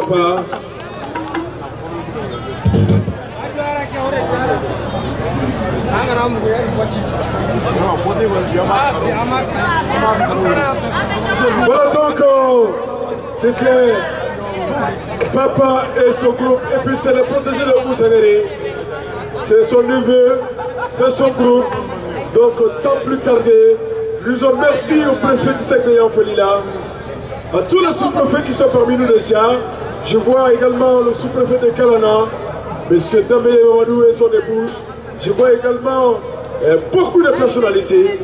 hapa Voilà donc, c'était Papa et son groupe, et puis c'est le protégé de Moussaneri, c'est son neveu, c'est son groupe. Donc sans plus tarder, nous disons merci au préfet du Seigneur Felila, à tous les sous-préfets qui sont parmi nous déjà. Je vois également le sous-préfet de Kalana, M. Dambélé Mamadou et son épouse. Je vois également eh, beaucoup de personnalités.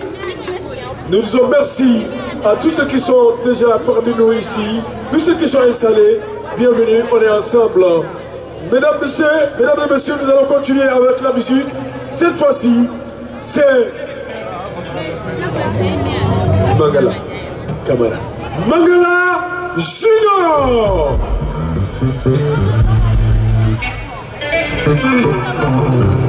Nous disons merci à tous ceux qui sont déjà parmi nous ici, tous ceux qui sont installés. Bienvenue, on est ensemble. Mesdames, Messieurs, Mesdames et Messieurs, nous allons continuer avec la musique. Cette fois-ci, c'est Mangala. Mangala Junior Thank you.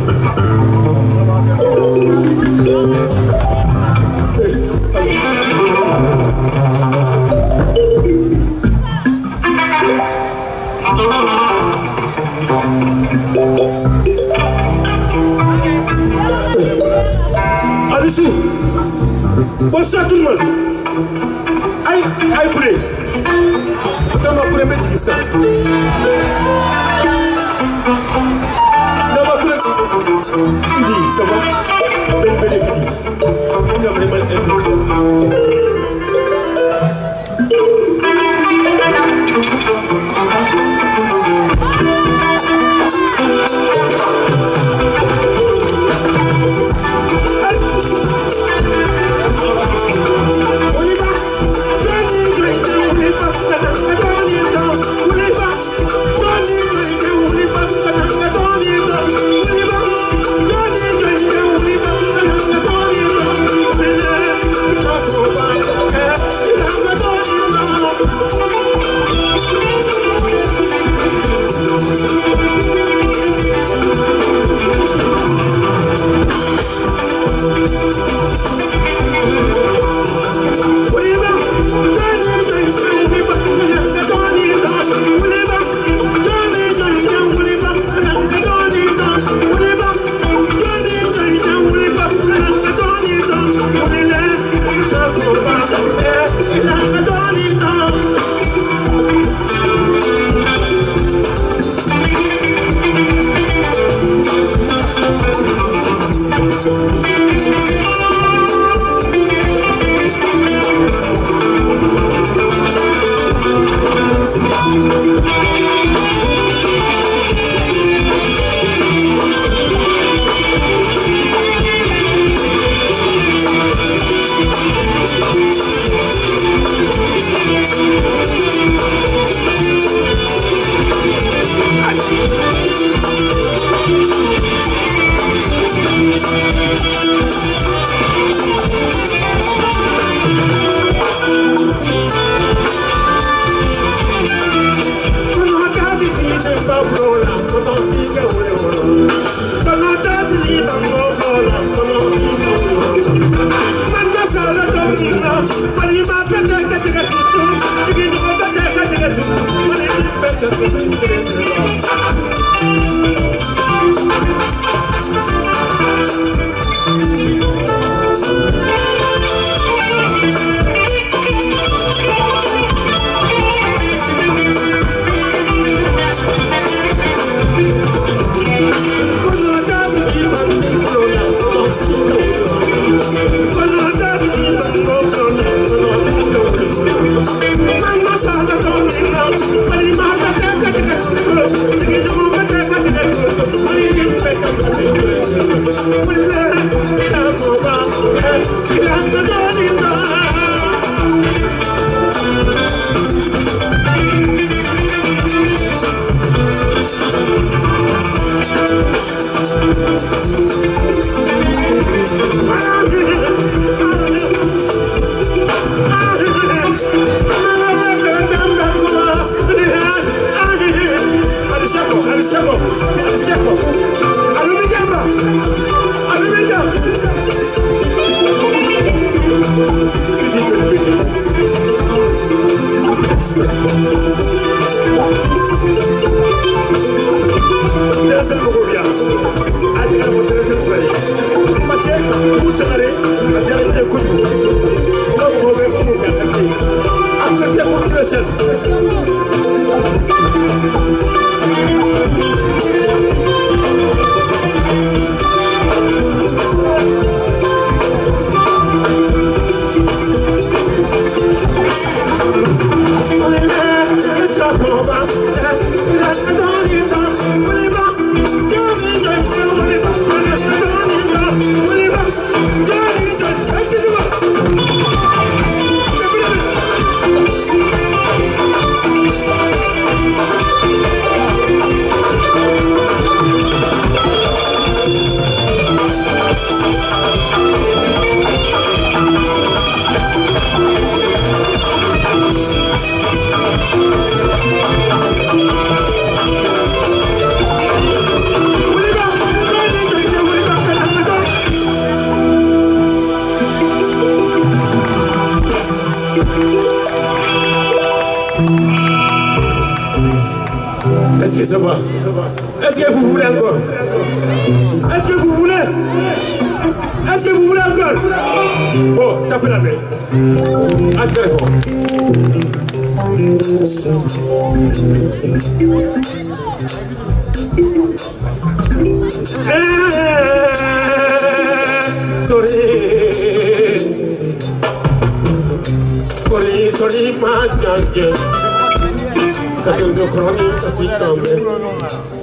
kambe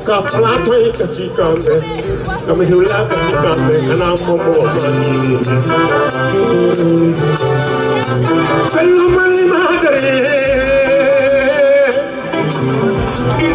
ka palato i kasi kame, kamihula kasi kambe kana momo mani Kallu mani magare I'm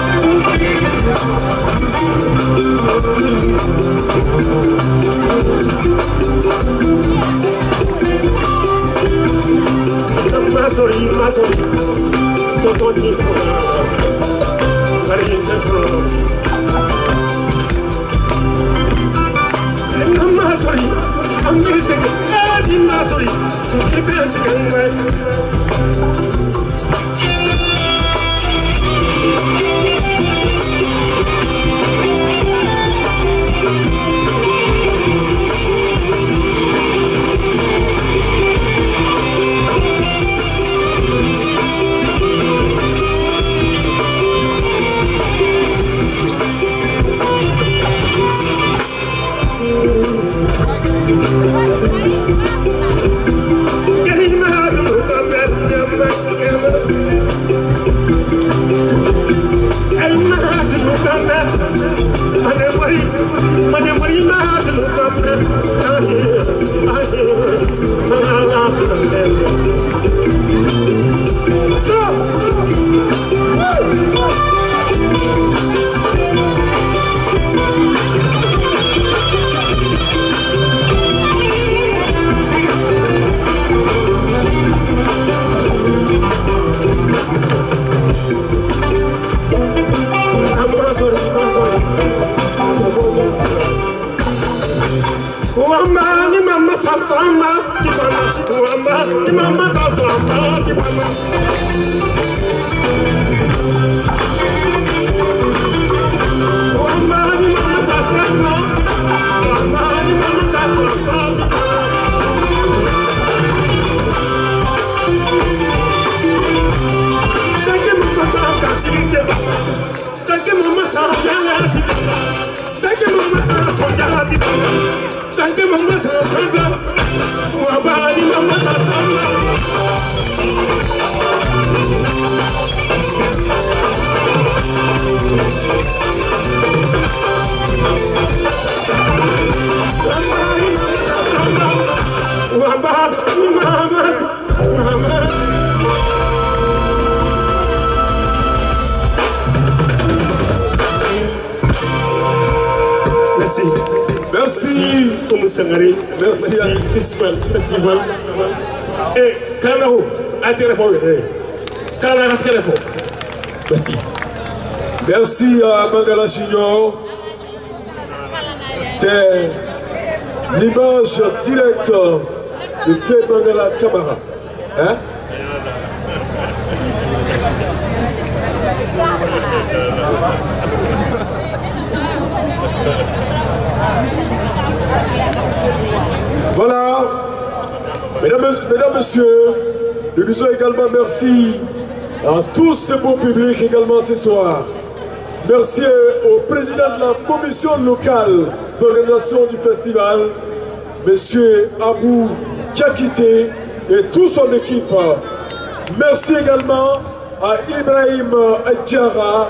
Masori, masori, soto di fora, marina sono. Masori, ambil segan, adi masori, kebel segan mai. Sangari Festival. Festival. Et à téléphone. Eh, téléphone. Merci. Merci à Mangala Junior. C'est l'image directe du Fé Mangala Kamara. Hein? Messieurs, nous disons également merci à tous ce beau public également ce soir. Merci au président de la commission locale d'organisation du festival, Monsieur Abou Diakité et toute son équipe. Merci également à Ibrahim Adjara.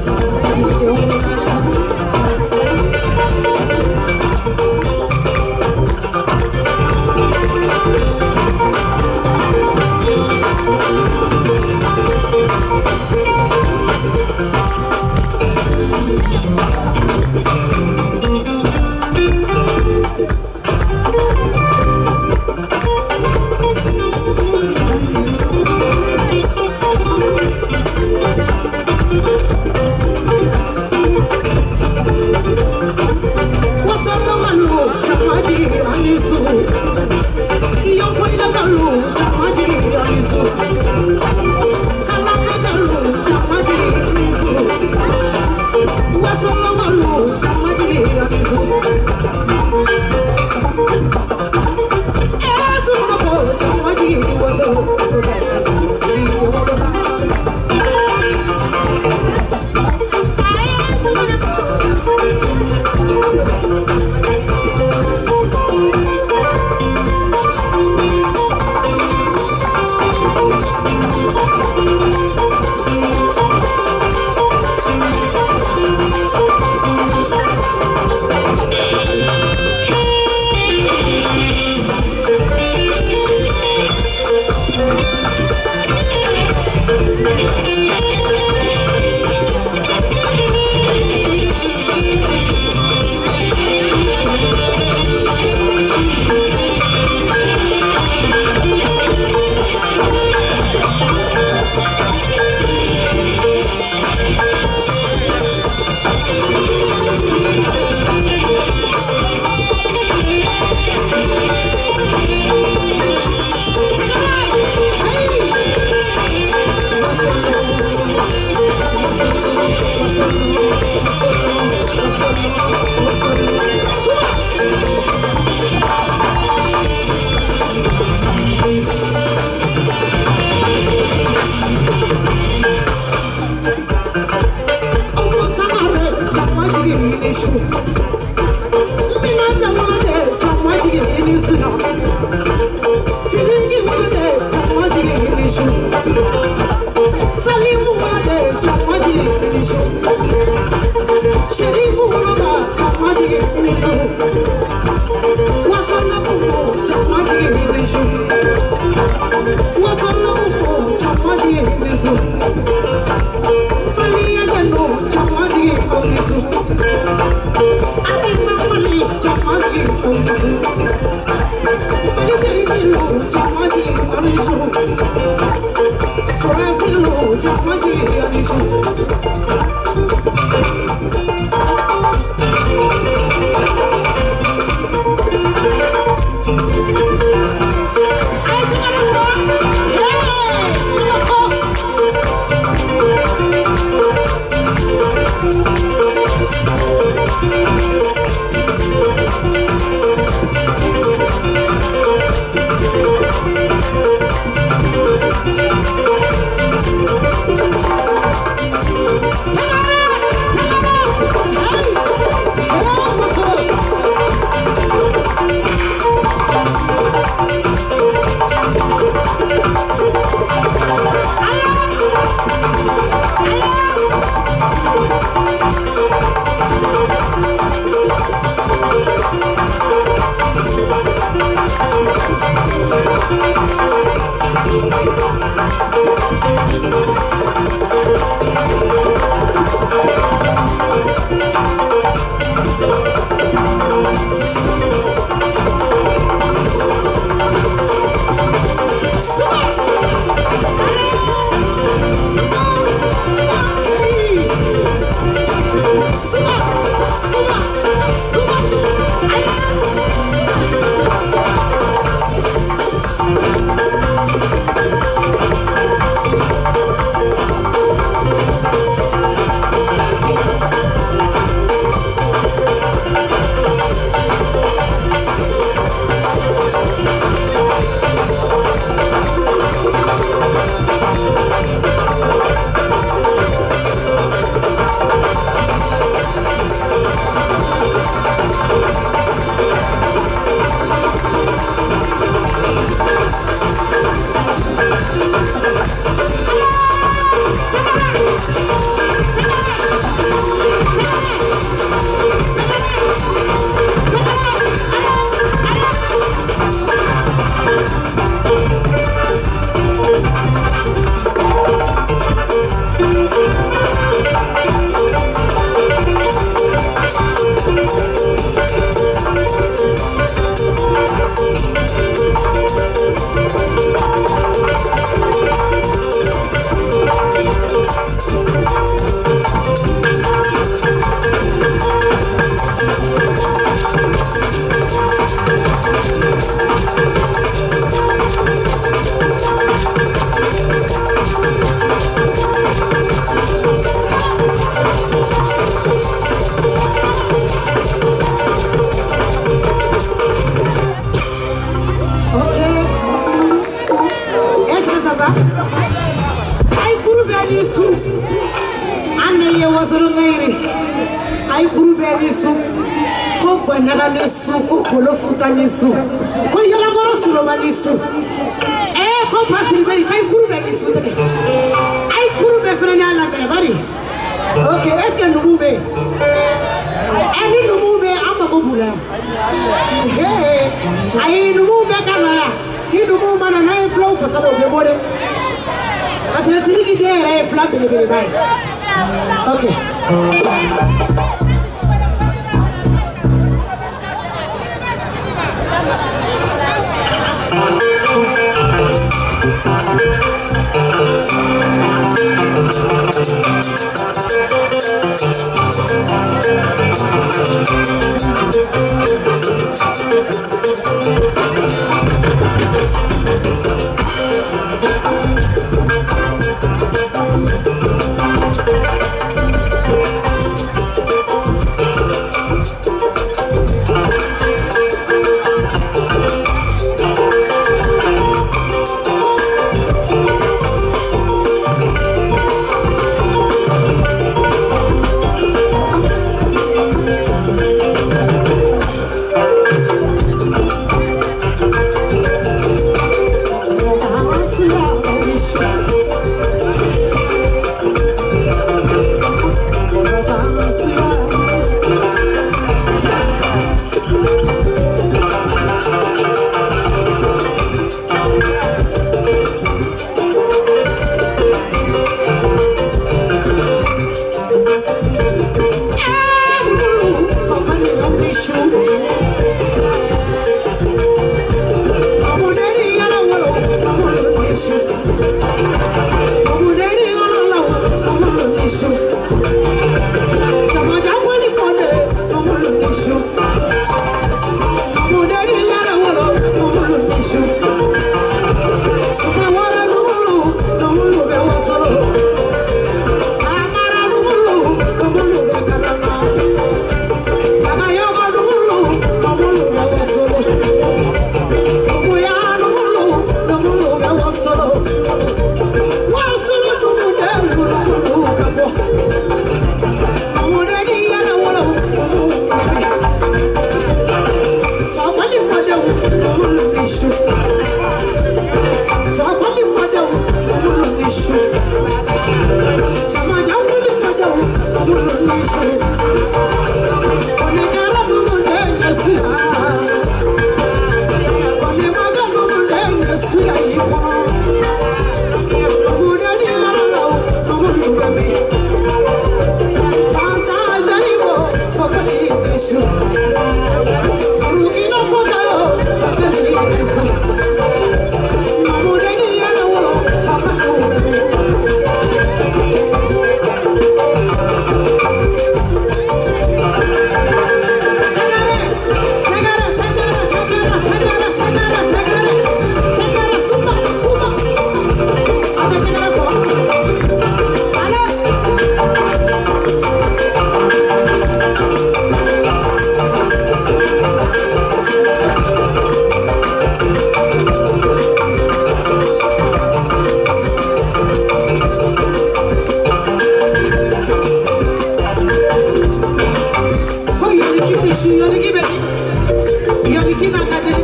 What's on the moon?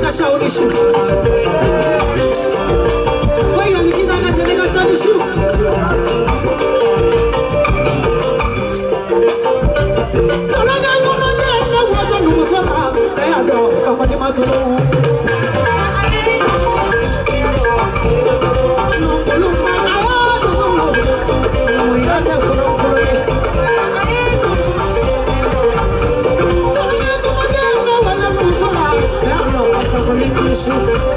nikanishaurishwa kwa hiyo nikinangate nikashanishwa tolonganumanyene wotonumusona eyadofa kwanimatulou coração.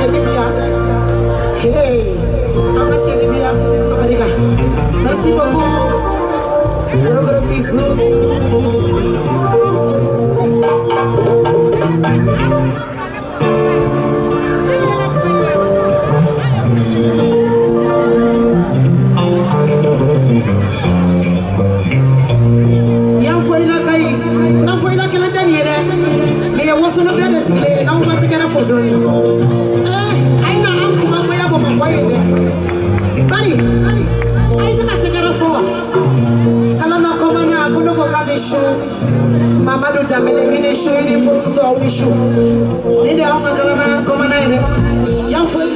Sheribia. Hey, Mama Sheribia, America. Merci beaucoup. Bureaucratie. tamini ngini shiri furu sa uni shu nende aunga kala na koma na ine yang furu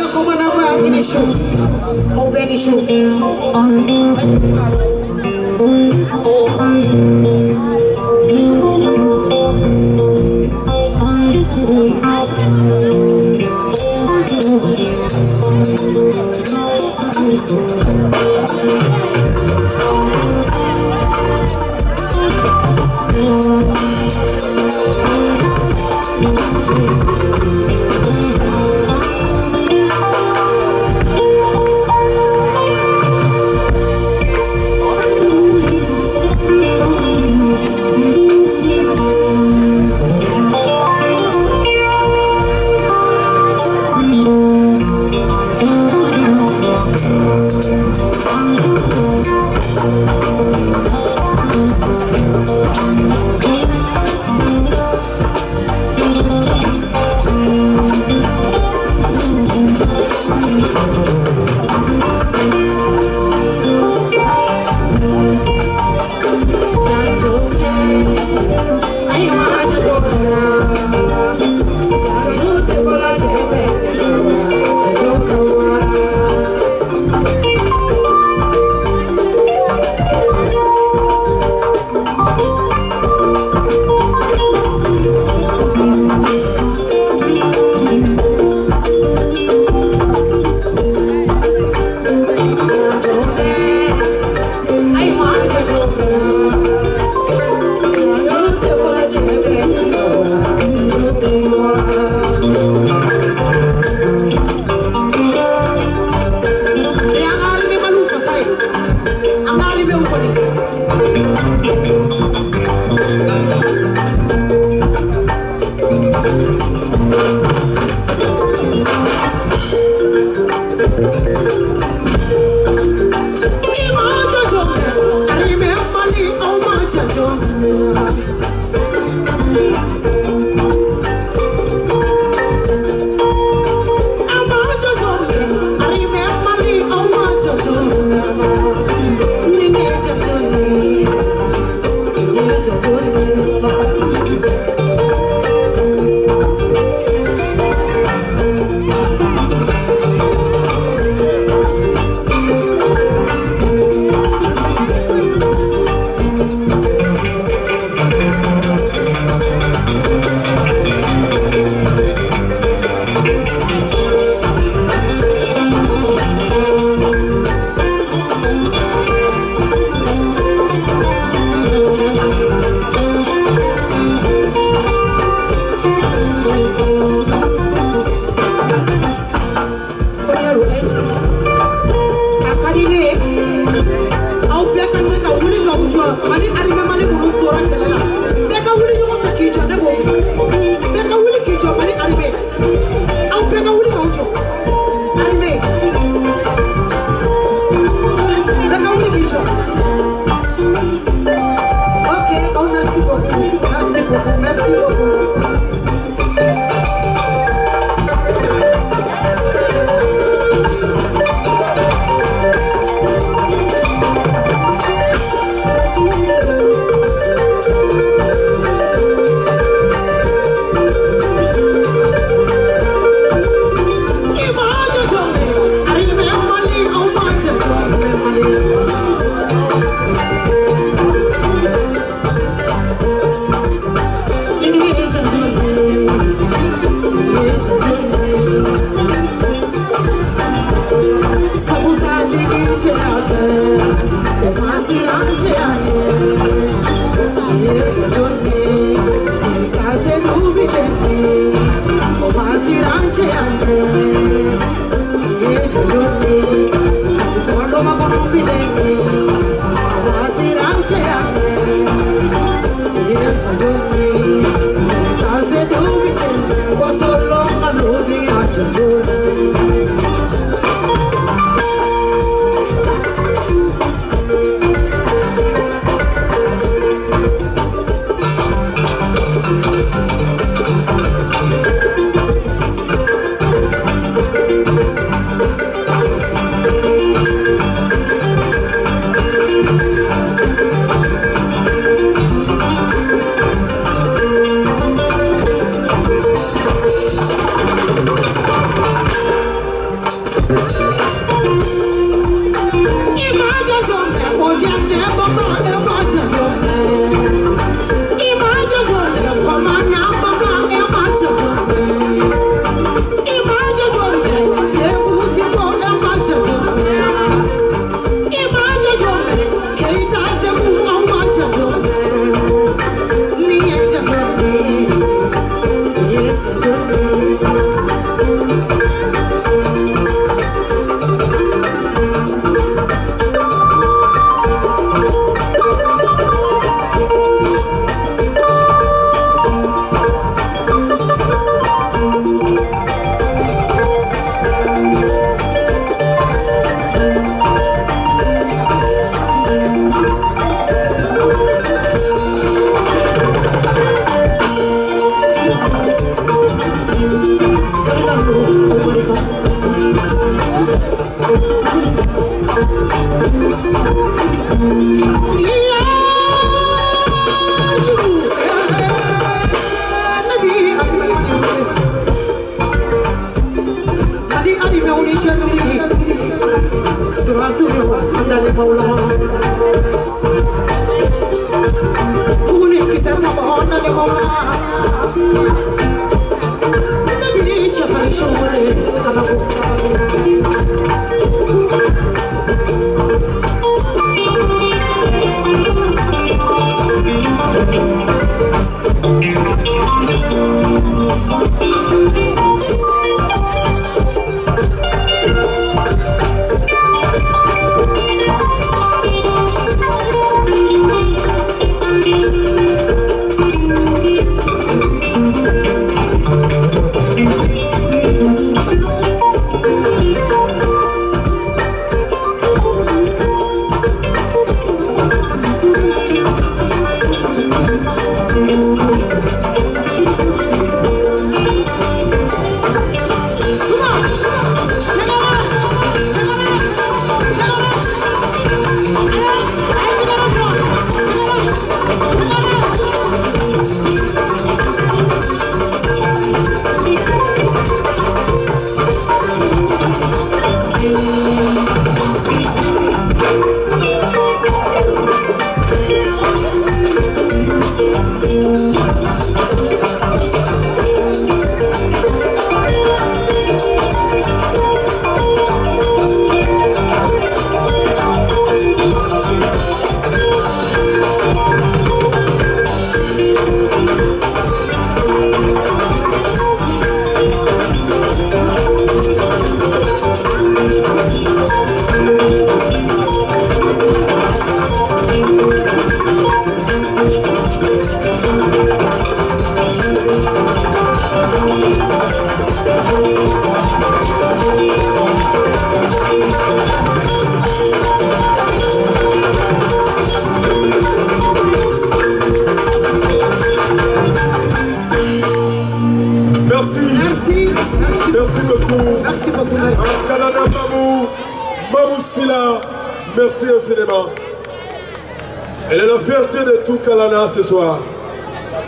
tout Kalana ce soir.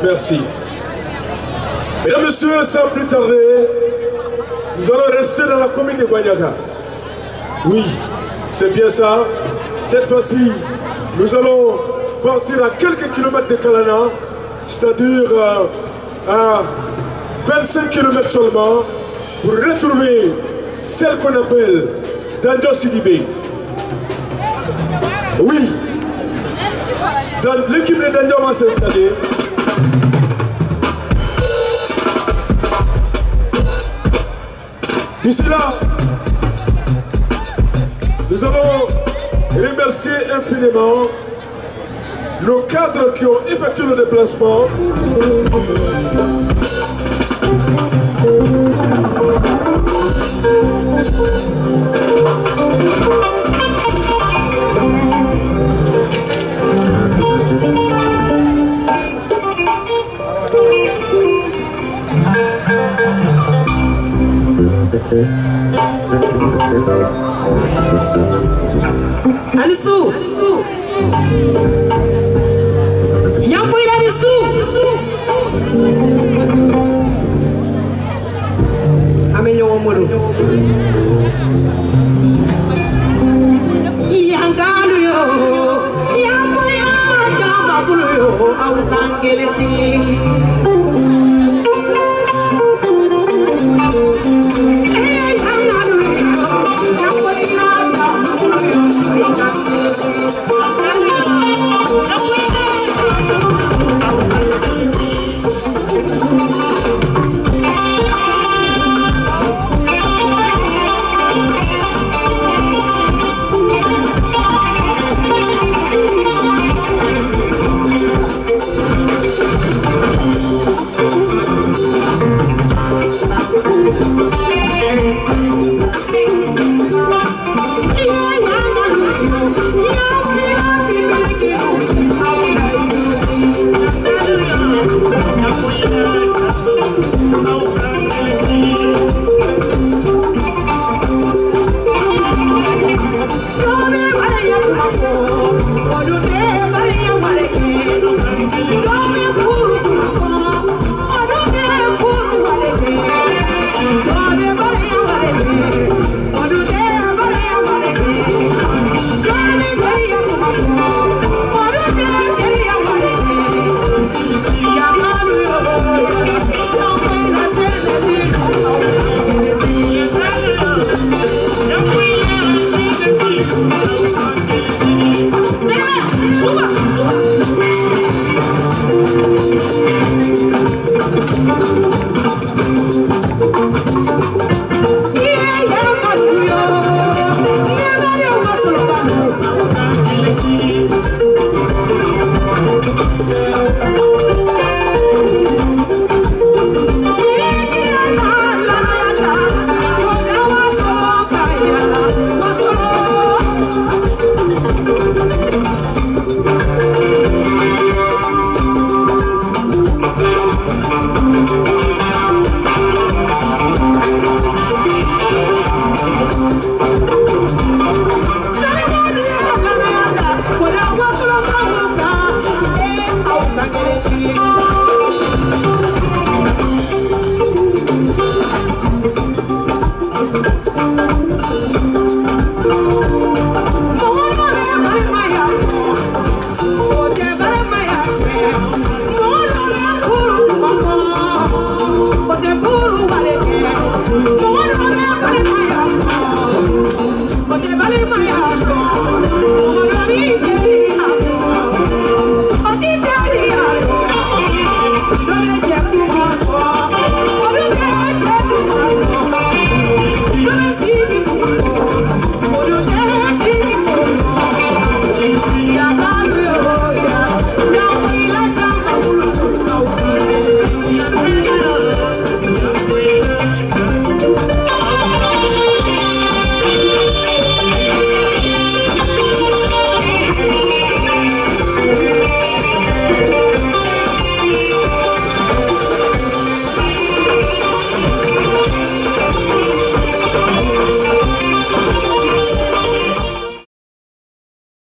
Merci. Mesdames, Messieurs, sans plus tarder, nous allons rester dans la commune de Guanyaka. Oui, c'est bien ça. Cette fois-ci, nous allons partir à quelques kilomètres de Kalana, c'est-à-dire euh, à 25 km seulement, pour retrouver celle qu'on appelle Dando Sidibé. Oui, D'ici là, nous allons remercier infiniment nos cadres qui ont effectué le déplacement. Anisu Ya fui la Anisu Amenyo omuru Iyangalu yo Ya fui ya jama yo Au tangeleti Thank you. I'm gonna go to the